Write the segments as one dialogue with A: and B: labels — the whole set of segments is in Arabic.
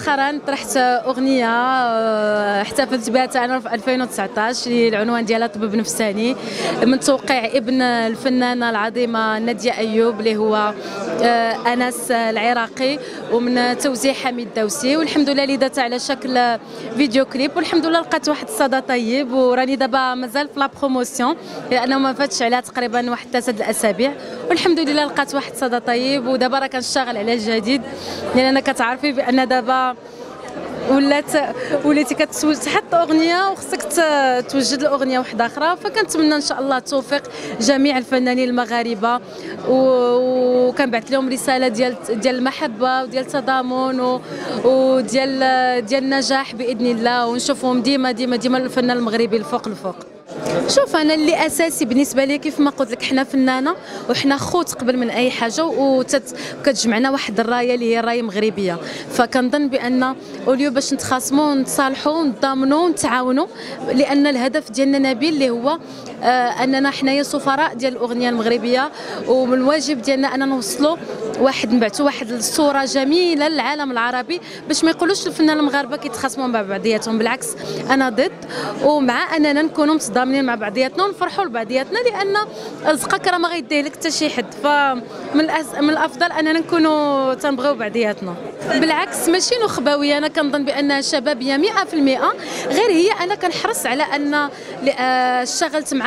A: مؤخرا طرحت أغنية آه، احتفلت بها أنا في 2019 اللي العنوان ديالها طبيب نفساني من توقيع ابن الفنانة العظيمة نادية أيوب اللي هو آه، أنس العراقي ومن توزيع حميد دوسي. والحمد لله اللي دات على شكل فيديو كليب. والحمد لله لقيت واحد الصدى طيب. وراني دابا مازال في la promotion لأنه ما فاتش عليها تقريبا واحد ثلاثة الأسابيع. والحمد لله لقيت واحد الصدى طيب. ودابا راه كنشتغل على الجديد لأن كتعرفي بأن دابا ولات وليتي كتسوج تحط أغنية وخصك توجد الأغنية واحدة أخرى. فكنتمنى إن شاء الله التوفيق جميع الفنانين المغاربة. وكنبعث لهم رسالة ديال ديال المحبة وديال التضامن وديال ديال النجاح بإذن الله. ونشوفهم ديما ديما ديما الفنان المغربي الفوق الفوق. شوف أنا اللي أساسي بالنسبة لي كيف ما قلت لك حنا فنانة وحنا خوت قبل من أي حاجة وكتجمعنا واحد الراية اللي هي الرايه مغربية. فكنظن بأن اوليو باش نتخاصموا ونتصالحوا ونتضامنوا ونتعاونوا لأن الهدف ديالنا نبيل اللي هو أننا حنايا سفراء ديال الأغنية المغربية ومن الواجب ديالنا أننا نوصلوا واحد نبعثوا واحد الصورة جميلة للعالم العربي باش ما يقولوش الفنان المغاربة كيتخاصموا مع بعضياتهم. بالعكس أنا ضد ومع أننا نكونوا متضامنين مع بعضياتنا ونفرحوا لبعضياتنا لأن رزقك راه ما غيديه لك حتى شي حد. فمن من الأفضل أننا نكونوا تنبغيو بعضياتنا. بالعكس ماشي نخبويه أنا كنظن بانها شبابيه 100% غير هي أنا كنحرص على أن آه، اشتغلت مع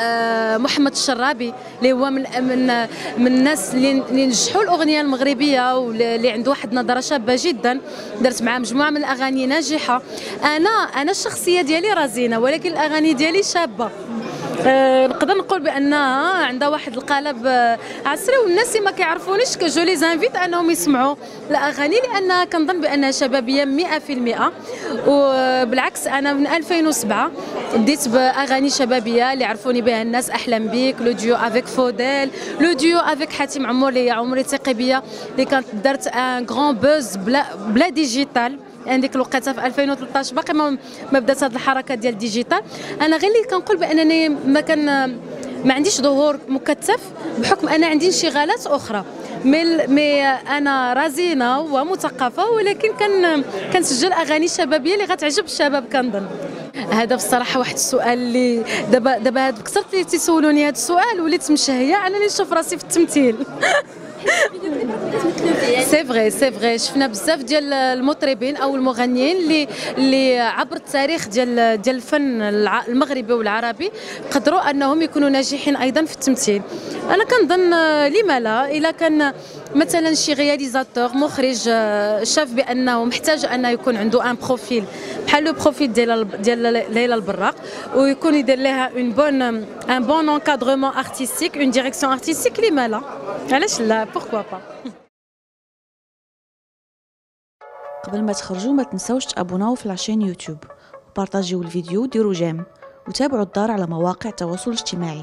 A: آه، محمد الشرابي اللي هو من من من الناس اللي نجحوا الأغنية المغربية واللي عنده واحد النظره شابة جدا. درت معاه مجموعة من الأغاني ناجحة. أنا أنا الشخصية ديالي رزينة ولكن الأغاني ديالي شابة. نقدر نقول بانها عندها واحد القالب آه، عصري والناس ما كيعرفونيش كجو لي زانفيت انهم يسمعوا الأغاني لأن كنظن بانها شبابية 100% وبالعكس أنا من 2007 بديت بأغاني شبابية اللي عرفوني بها الناس أحلم بيك لو ديو افيك فوديل لو ديو افيك حاتم عمر اللي عمري ثقيبية اللي كانت درت ان غران بوز بلا بلا ديجيتال يعني ديك الوقيته في 2013 باقي ما ما بدات هذه الحركة ديال ال digital. أنا غير اللي كنقول بأنني ما كان ما عنديش ظهور مكثف بحكم أنا عندي انشغالات أخرى. مي مي أنا رزينة ومثقفة ولكن كان كنسجل أغاني شبابية اللي غتعجب الشباب كنظن. هذا بصراحة واحد السؤال اللي دابا دابا كثرت اللي تيسولوني هذا السؤال وليت مشهية انني نشوف راسي في التمثيل. c'est vrai c'est vrai شفنا بزاف ديال المطربين أو المغنيين اللي اللي عبر التاريخ ديال ديال الفن المغربي والعربي قدروا أنهم يكونوا ناجحين أيضا في التمثيل. أنا كنظن لما لا إلا كان مثلا شي réalisateur مخرج شاف بأنه محتاج انه يكون عنده un profil بحال le profil ديال ديال ليلى البراق ويكون يدير لها une bonne un bon encadrement artistique une direction artistique لما لا؟ علاش لا؟ pourquoi pas
B: قبل ما تخرجوا ما تنسوش تابوناو في العشان يوتيوب وبارطاجيو الفيديو وديروا جيم. وتابعوا الدار على مواقع التواصل الاجتماعي.